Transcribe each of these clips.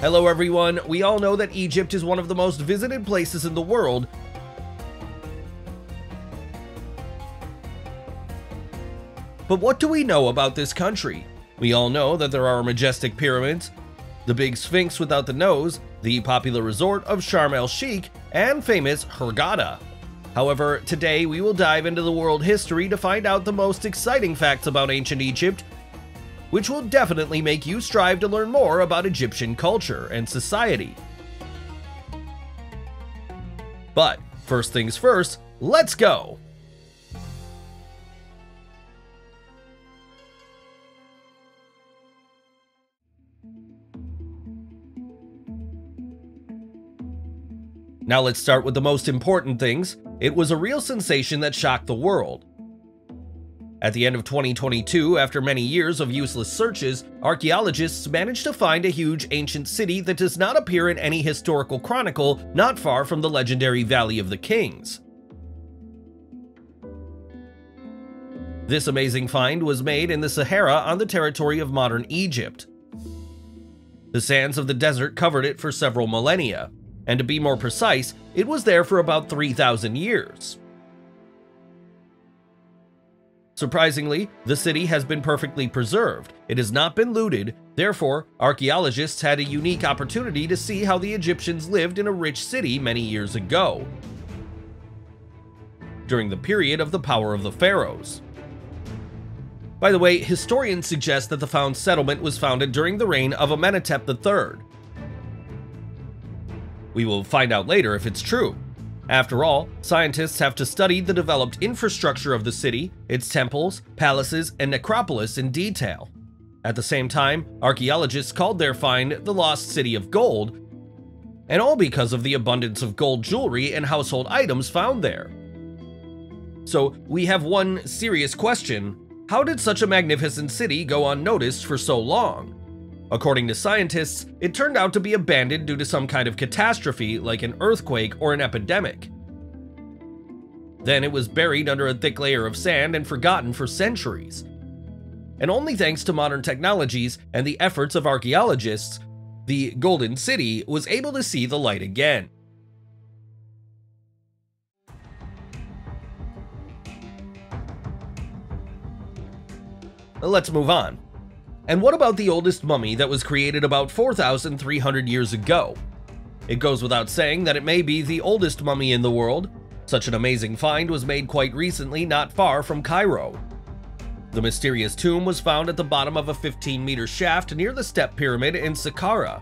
Hello everyone, we all know that Egypt is one of the most visited places in the world. But what do we know about this country? We all know that there are majestic pyramids, the big sphinx without the nose, the popular resort of Sharm el-Sheikh, and famous Hurghada. However, today we will dive into the world history to find out the most exciting facts about ancient Egypt which will definitely make you strive to learn more about Egyptian culture and society. But first things first, let's go! Now let's start with the most important things. It was a real sensation that shocked the world. At the end of 2022, after many years of useless searches, archaeologists managed to find a huge ancient city that does not appear in any historical chronicle not far from the legendary Valley of the Kings. This amazing find was made in the Sahara on the territory of modern Egypt. The sands of the desert covered it for several millennia, and to be more precise, it was there for about 3,000 years. Surprisingly, the city has been perfectly preserved. It has not been looted, therefore, archaeologists had a unique opportunity to see how the Egyptians lived in a rich city many years ago, during the period of the power of the pharaohs. By the way, historians suggest that the found settlement was founded during the reign of Amenhotep III. We will find out later if it's true. After all, scientists have to study the developed infrastructure of the city, its temples, palaces, and necropolis in detail. At the same time, archaeologists called their find the Lost City of Gold, and all because of the abundance of gold jewelry and household items found there. So, we have one serious question how did such a magnificent city go unnoticed for so long? According to scientists, it turned out to be abandoned due to some kind of catastrophe like an earthquake or an epidemic. Then it was buried under a thick layer of sand and forgotten for centuries. And only thanks to modern technologies and the efforts of archaeologists, the Golden City was able to see the light again. Let's move on. And what about the oldest mummy that was created about 4,300 years ago? It goes without saying that it may be the oldest mummy in the world. Such an amazing find was made quite recently not far from Cairo. The mysterious tomb was found at the bottom of a 15 meter shaft near the Step Pyramid in Saqqara.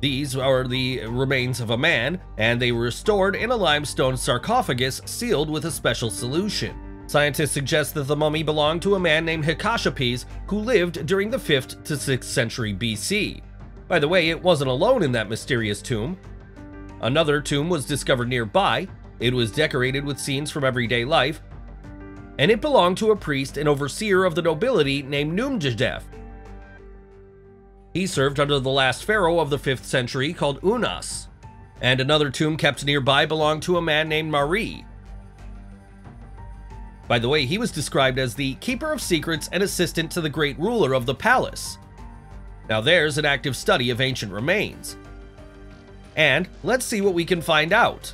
These are the remains of a man, and they were stored in a limestone sarcophagus sealed with a special solution. Scientists suggest that the mummy belonged to a man named Hekashepes who lived during the 5th to 6th century BC. By the way, it wasn't alone in that mysterious tomb. Another tomb was discovered nearby. It was decorated with scenes from everyday life, and it belonged to a priest and overseer of the nobility named Khnumdjedef. He served under the last pharaoh of the 5th century called Unas. And another tomb kept nearby belonged to a man named Mari, by the way, he was described as the keeper of secrets and assistant to the great ruler of the palace. Now there's an active study of ancient remains. And let's see what we can find out.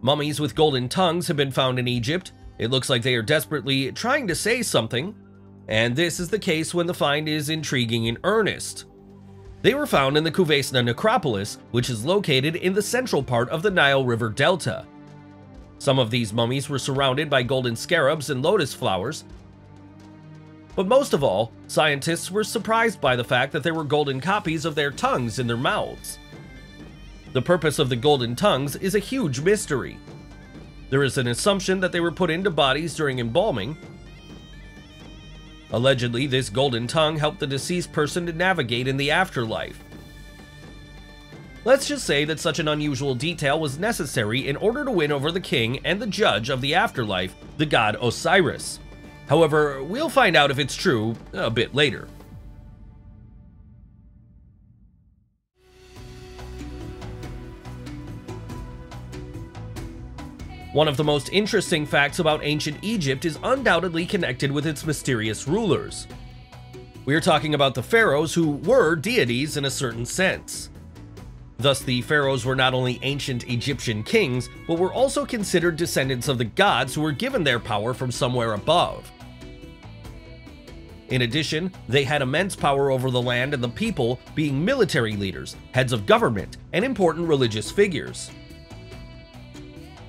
Mummies with golden tongues have been found in Egypt. It looks like they are desperately trying to say something, and this is the case when the find is intriguing in earnest. They were found in the Quweisna necropolis, which is located in the central part of the Nile River Delta. Some of these mummies were surrounded by golden scarabs and lotus flowers. But most of all, scientists were surprised by the fact that there were golden copies of their tongues in their mouths. The purpose of the golden tongues is a huge mystery. There is an assumption that they were put into bodies during embalming, Allegedly, this golden tongue helped the deceased person to navigate in the afterlife. Let's just say that such an unusual detail was necessary in order to win over the king and the judge of the afterlife, the god Osiris. However, we'll find out if it's true a bit later. One of the most interesting facts about ancient Egypt is undoubtedly connected with its mysterious rulers. We are talking about the pharaohs who were deities in a certain sense. Thus, the pharaohs were not only ancient Egyptian kings, but were also considered descendants of the gods who were given their power from somewhere above. In addition, they had immense power over the land and the people, being military leaders, heads of government, and important religious figures.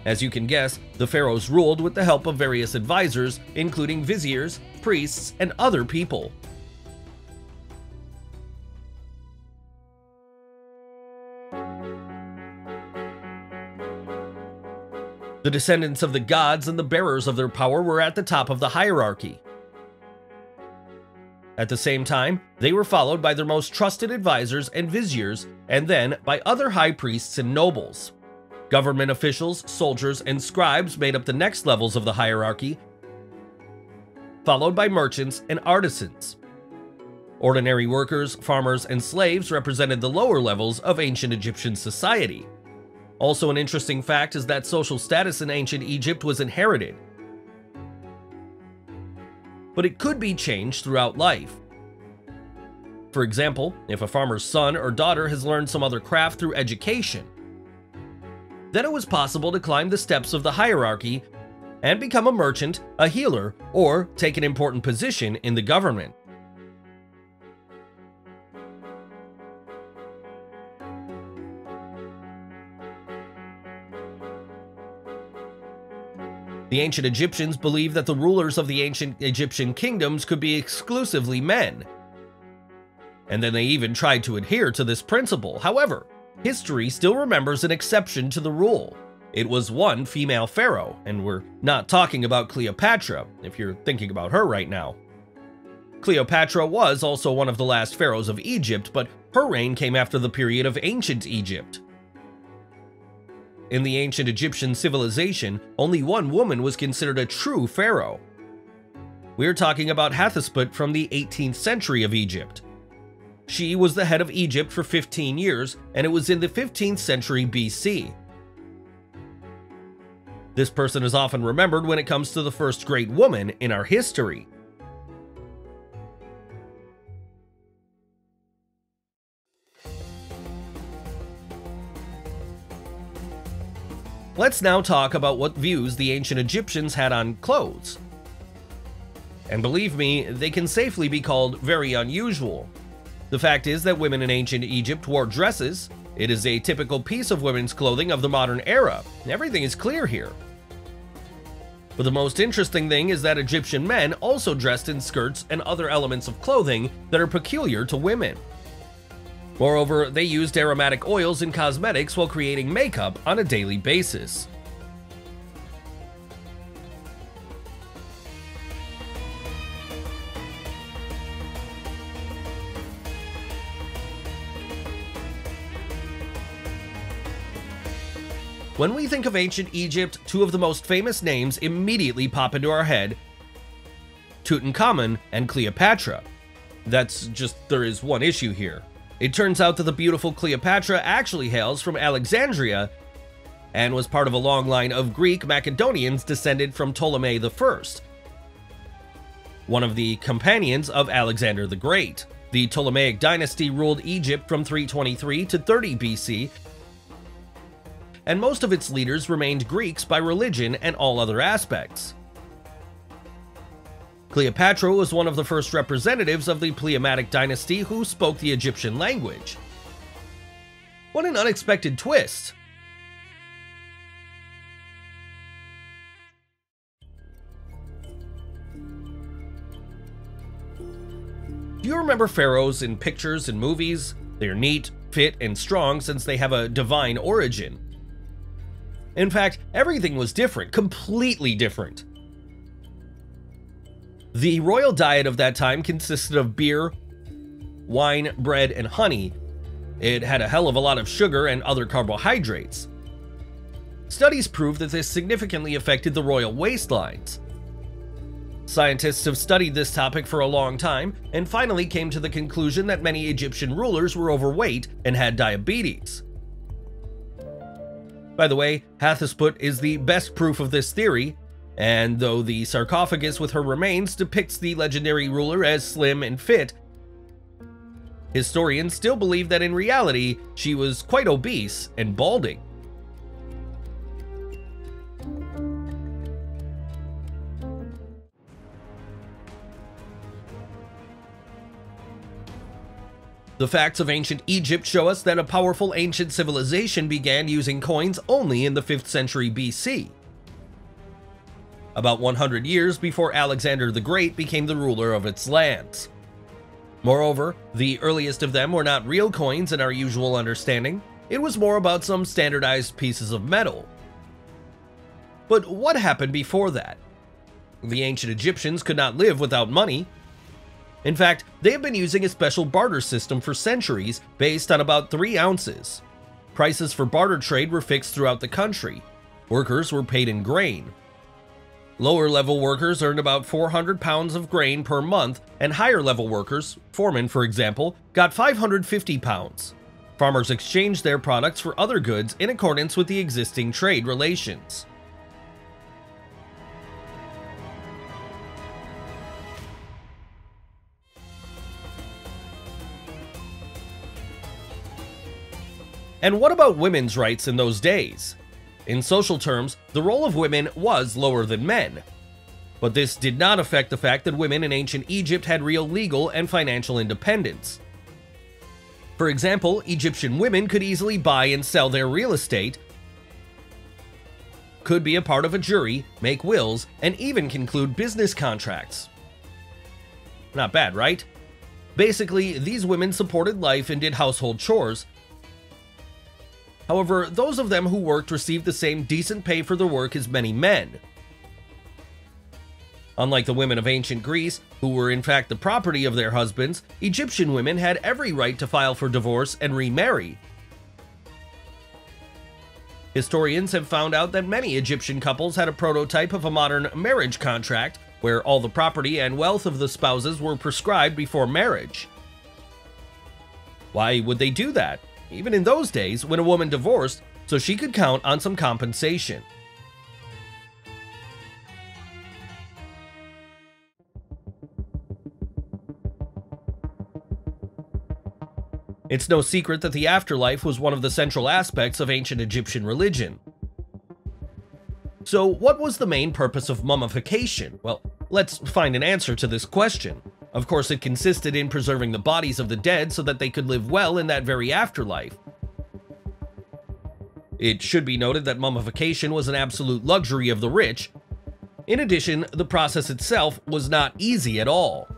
As you can guess, the pharaohs ruled with the help of various advisors, including viziers, priests, and other people. The descendants of the gods and the bearers of their power were at the top of the hierarchy. At the same time, they were followed by their most trusted advisors and viziers, and then by other high priests and nobles. Government officials, soldiers, and scribes made up the next levels of the hierarchy, followed by merchants and artisans. Ordinary workers, farmers, and slaves represented the lower levels of ancient Egyptian society. Also, an interesting fact is that social status in ancient Egypt was inherited, but it could be changed throughout life. For example, if a farmer's son or daughter has learned some other craft through education, then it was possible to climb the steps of the hierarchy and become a merchant, a healer, or take an important position in the government. The ancient Egyptians believed that the rulers of the ancient Egyptian kingdoms could be exclusively men. And then they even tried to adhere to this principle. However, history still remembers an exception to the rule. It was one female pharaoh, and we're not talking about Cleopatra, if you're thinking about her right now. Cleopatra was also one of the last pharaohs of Egypt, but her reign came after the period of ancient Egypt. In the ancient Egyptian civilization, only one woman was considered a true pharaoh. We're talking about Hatshepsut from the 18th century of Egypt. She was the head of Egypt for 15 years, and it was in the 15th century BC. This person is often remembered when it comes to the first great woman in our history. Let's now talk about what views the ancient Egyptians had on clothes. And believe me, they can safely be called very unusual. The fact is that women in ancient Egypt wore dresses. It is a typical piece of women's clothing of the modern era. Everything is clear here. But the most interesting thing is that Egyptian men also dressed in skirts and other elements of clothing that are peculiar to women. Moreover, they used aromatic oils and cosmetics while creating makeup on a daily basis. When we think of ancient Egypt, two of the most famous names immediately pop into our head Tutankhamun and Cleopatra. That's just, there is one issue here. It turns out that the beautiful Cleopatra actually hails from Alexandria and was part of a long line of Greek Macedonians descended from Ptolemy I, one of the companions of Alexander the Great. The Ptolemaic dynasty ruled Egypt from 323 to 30 BC, and most of its leaders remained Greeks by religion and all other aspects. Cleopatra was one of the first representatives of the Ptolemaic dynasty who spoke the Egyptian language. What an unexpected twist! Do you remember pharaohs in pictures and movies? They're neat, fit, and strong since they have a divine origin. In fact, everything was different, completely different. The royal diet of that time consisted of beer, wine, bread, and honey. It had a hell of a lot of sugar and other carbohydrates. Studies prove that this significantly affected the royal waistlines. Scientists have studied this topic for a long time and finally came to the conclusion that many Egyptian rulers were overweight and had diabetes. By the way, Hatshepsut is the best proof of this theory, and though the sarcophagus with her remains depicts the legendary ruler as slim and fit, historians still believe that in reality she was quite obese and balding. The facts of ancient Egypt show us that a powerful ancient civilization began using coins only in the 5th century BC, about 100 years before Alexander the Great became the ruler of its lands. Moreover, the earliest of them were not real coins in our usual understanding, it was more about some standardized pieces of metal. But what happened before that? The ancient Egyptians could not live without money, in fact, they have been using a special barter system for centuries based on about 3 ounces. Prices for barter trade were fixed throughout the country. Workers were paid in grain. Lower level workers earned about 400 pounds of grain per month, and higher level workers, foremen for example, got 550 pounds. Farmers exchanged their products for other goods in accordance with the existing trade relations. And what about women's rights in those days? In social terms, the role of women was lower than men. But this did not affect the fact that women in ancient Egypt had real legal and financial independence. For example, Egyptian women could easily buy and sell their real estate, could be a part of a jury, make wills, and even conclude business contracts. Not bad, right? Basically, these women supported life and did household chores, However, those of them who worked received the same decent pay for their work as many men. Unlike the women of ancient Greece, who were in fact the property of their husbands, Egyptian women had every right to file for divorce and remarry. Historians have found out that many Egyptian couples had a prototype of a modern marriage contract, where all the property and wealth of the spouses were prescribed before marriage. Why would they do that? Even in those days when a woman divorced, so she could count on some compensation. It's no secret that the afterlife was one of the central aspects of ancient Egyptian religion. So, what was the main purpose of mummification? Well, let's find an answer to this question. Of course, it consisted in preserving the bodies of the dead so that they could live well in that very afterlife. It should be noted that mummification was an absolute luxury of the rich. In addition, the process itself was not easy at all.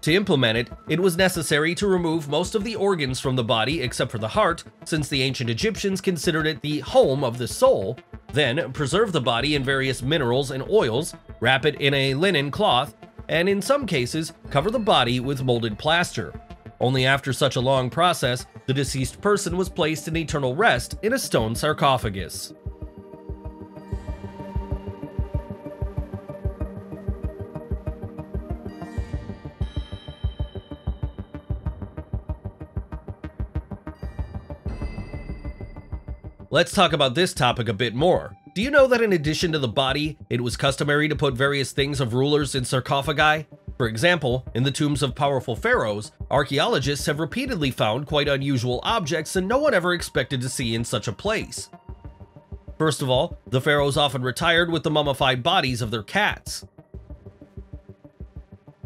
To implement it, it was necessary to remove most of the organs from the body except for the heart, since the ancient Egyptians considered it the home of the soul, then preserve the body in various minerals and oils, wrap it in a linen cloth, and in some cases, cover the body with molded plaster. Only after such a long process, the deceased person was placed in eternal rest in a stone sarcophagus. Let's talk about this topic a bit more. Do you know that in addition to the body, it was customary to put various things of rulers in sarcophagi? For example, in the tombs of powerful pharaohs, archaeologists have repeatedly found quite unusual objects that no one ever expected to see in such a place. First of all, the pharaohs often retired with the mummified bodies of their cats.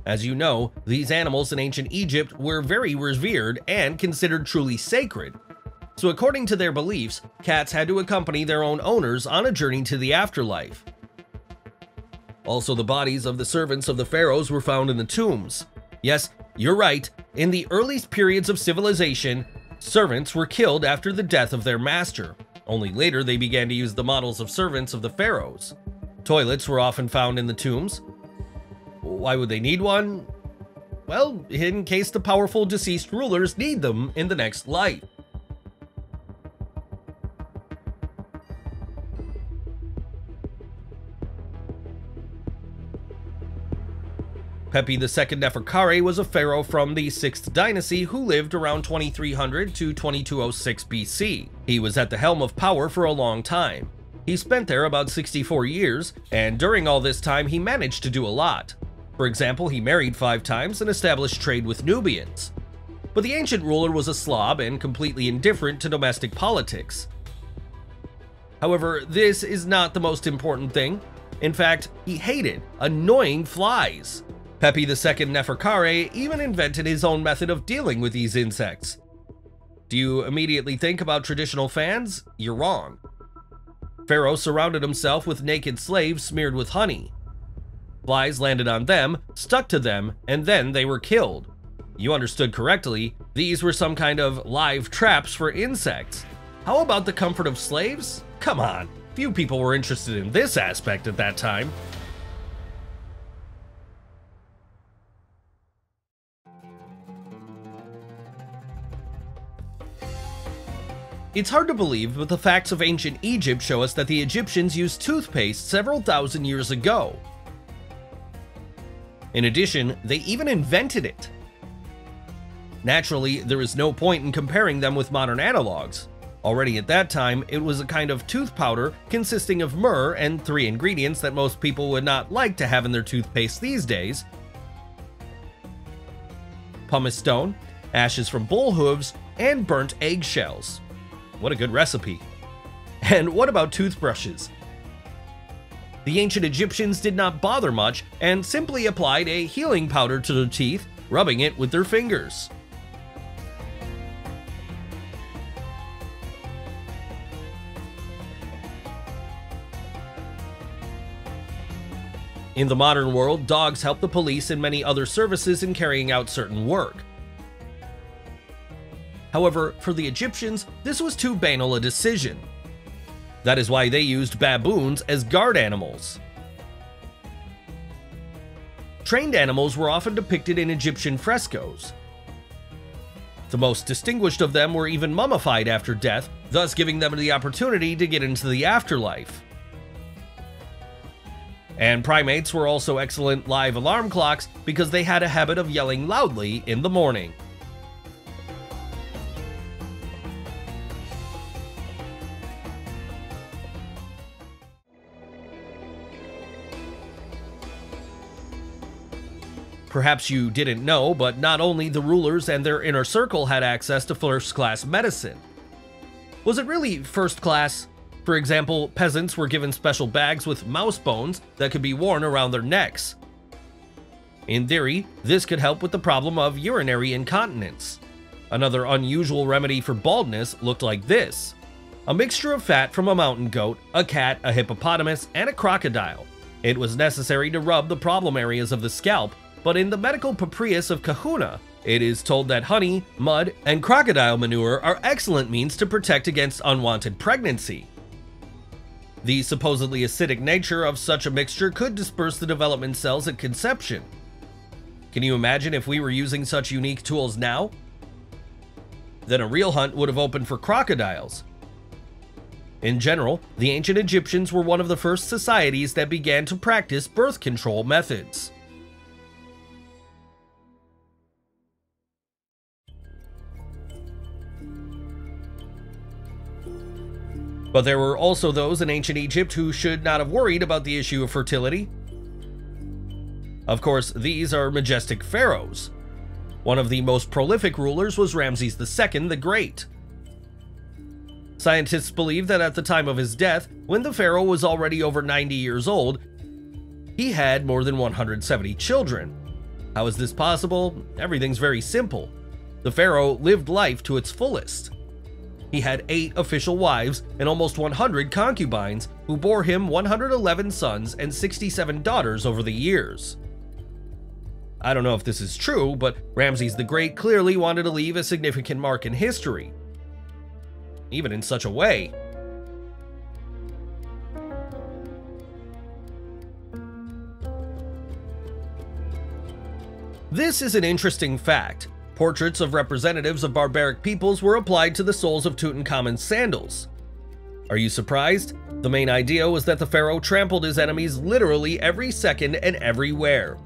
As you know, these animals in ancient Egypt were very revered and considered truly sacred, so according to their beliefs, cats had to accompany their own owners on a journey to the afterlife. Also, the bodies of the servants of the pharaohs were found in the tombs. Yes, you're right, in the earliest periods of civilization, servants were killed after the death of their master. Only later they began to use the models of servants of the pharaohs. Toilets were often found in the tombs. Why would they need one? Well, in case the powerful deceased rulers need them in the next life. Pepi II Neferkare was a pharaoh from the 6th dynasty who lived around 2300 to 2206 BC. He was at the helm of power for a long time. He spent there about 64 years, and during all this time he managed to do a lot. For example, he married five times and established trade with Nubians. But the ancient ruler was a slob and completely indifferent to domestic politics. However, this is not the most important thing. In fact, he hated annoying flies. Pepi II Neferkare even invented his own method of dealing with these insects. Do you immediately think about traditional fans? You're wrong. Pharaoh surrounded himself with naked slaves smeared with honey. Flies landed on them, stuck to them, and then they were killed. You understood correctly, these were some kind of live traps for insects. How about the comfort of slaves? Come on, few people were interested in this aspect at that time. It's hard to believe, but the facts of ancient Egypt show us that the Egyptians used toothpaste several thousand years ago. In addition, they even invented it. Naturally, there is no point in comparing them with modern analogs. Already at that time, it was a kind of tooth powder consisting of myrrh and three ingredients that most people would not like to have in their toothpaste these days. Pumice stone, ashes from bull hooves, and burnt eggshells. What a good recipe. And what about toothbrushes? The ancient Egyptians did not bother much and simply applied a healing powder to their teeth, rubbing it with their fingers. In the modern world, dogs help the police and many other services in carrying out certain work. However, for the Egyptians, this was too banal a decision. That is why they used baboons as guard animals. Trained animals were often depicted in Egyptian frescoes. The most distinguished of them were even mummified after death, thus giving them the opportunity to get into the afterlife. And primates were also excellent live alarm clocks because they had a habit of yelling loudly in the morning. Perhaps you didn't know, but not only the rulers and their inner circle had access to first class medicine. Was it really first class? For example, peasants were given special bags with mouse bones that could be worn around their necks. In theory, this could help with the problem of urinary incontinence. Another unusual remedy for baldness looked like this. A mixture of fat from a mountain goat, a cat, a hippopotamus, and a crocodile. It was necessary to rub the problem areas of the scalp but in the medical papyrus of Kahuna, it is told that honey, mud, and crocodile manure are excellent means to protect against unwanted pregnancy. The supposedly acidic nature of such a mixture could disperse the development cells at conception. Can you imagine if we were using such unique tools now? Then a real hunt would have opened for crocodiles. In general, the ancient Egyptians were one of the first societies that began to practice birth control methods. But there were also those in ancient Egypt who should not have worried about the issue of fertility. Of course, these are majestic pharaohs. One of the most prolific rulers was Ramses II the Great. Scientists believe that at the time of his death, when the pharaoh was already over 90 years old, he had more than 170 children. How is this possible? Everything's very simple. The pharaoh lived life to its fullest. He had eight official wives and almost 100 concubines, who bore him 111 sons and 67 daughters over the years. I don't know if this is true, but Ramses the Great clearly wanted to leave a significant mark in history. Even in such a way. This is an interesting fact, Portraits of representatives of barbaric peoples were applied to the soles of Tutankhamun's sandals. Are you surprised? The main idea was that the pharaoh trampled his enemies literally every second and everywhere.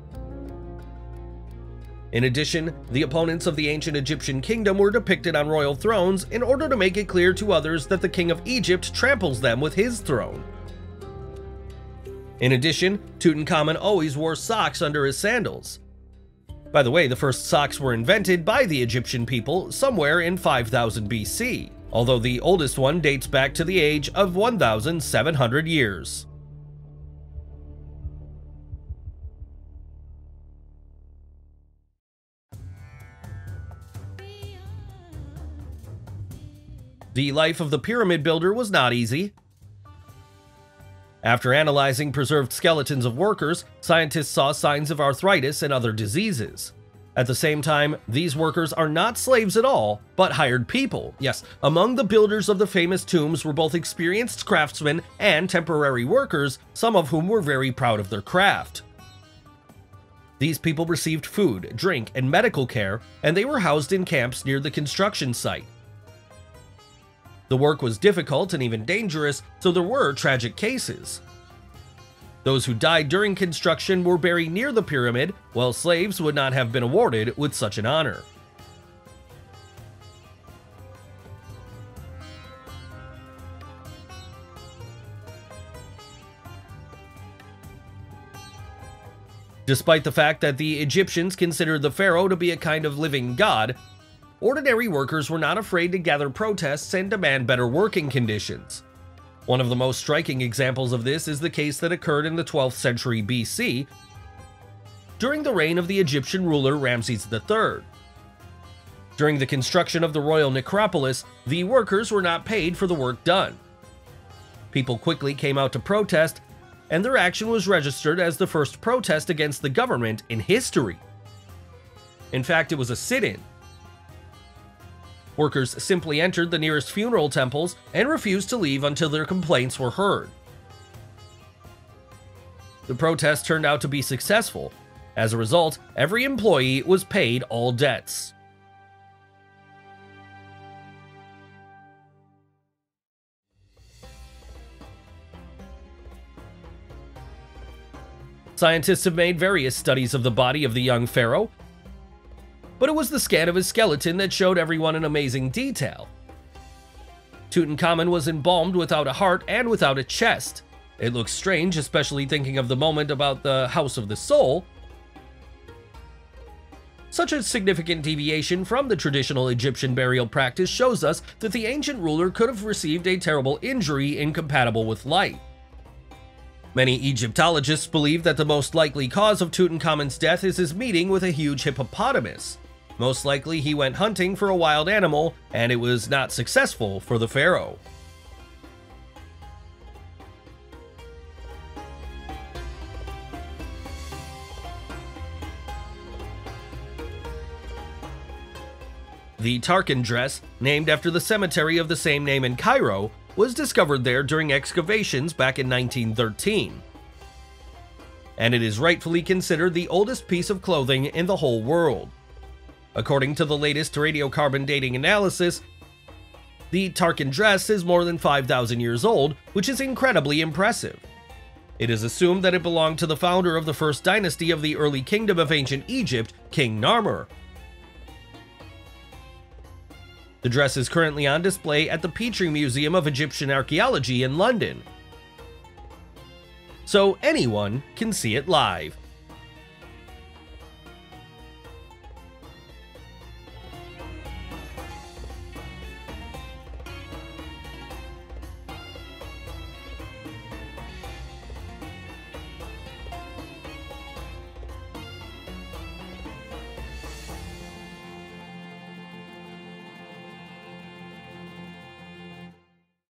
In addition, the opponents of the ancient Egyptian kingdom were depicted on royal thrones in order to make it clear to others that the king of Egypt tramples them with his throne. In addition, Tutankhamun always wore socks under his sandals. By the way, the first socks were invented by the Egyptian people somewhere in 5000 BC, although the oldest one dates back to the age of 1700 years. The life of the pyramid builder was not easy. After analyzing preserved skeletons of workers, scientists saw signs of arthritis and other diseases. At the same time, these workers are not slaves at all, but hired people. Yes, among the builders of the famous tombs were both experienced craftsmen and temporary workers, some of whom were very proud of their craft. These people received food, drink, and medical care, and they were housed in camps near the construction site. The work was difficult and even dangerous, so there were tragic cases. Those who died during construction were buried near the pyramid, while slaves would not have been awarded with such an honor. Despite the fact that the Egyptians considered the pharaoh to be a kind of living god, ordinary workers were not afraid to gather protests and demand better working conditions. One of the most striking examples of this is the case that occurred in the 12th century BC during the reign of the Egyptian ruler Ramses III. During the construction of the royal necropolis, the workers were not paid for the work done. People quickly came out to protest, and their action was registered as the first protest against the government in history. In fact, it was a sit-in, Workers simply entered the nearest funeral temples and refused to leave until their complaints were heard. The protest turned out to be successful. As a result, every employee was paid all debts. Scientists have made various studies of the body of the young pharaoh, but it was the scan of his skeleton that showed everyone in amazing detail. Tutankhamun was embalmed without a heart and without a chest. It looks strange, especially thinking of the moment about the House of the Soul. Such a significant deviation from the traditional Egyptian burial practice shows us that the ancient ruler could have received a terrible injury incompatible with life. Many Egyptologists believe that the most likely cause of Tutankhamun's death is his meeting with a huge hippopotamus. Most likely he went hunting for a wild animal, and it was not successful for the pharaoh. The Tarkhan dress, named after the cemetery of the same name in Cairo, was discovered there during excavations back in 1913. And it is rightfully considered the oldest piece of clothing in the whole world. According to the latest radiocarbon dating analysis, the Tarkhan dress is more than 5,000 years old, which is incredibly impressive. It is assumed that it belonged to the founder of the first dynasty of the early kingdom of ancient Egypt, King Narmer. The dress is currently on display at the Petrie Museum of Egyptian Archaeology in London. So anyone can see it live.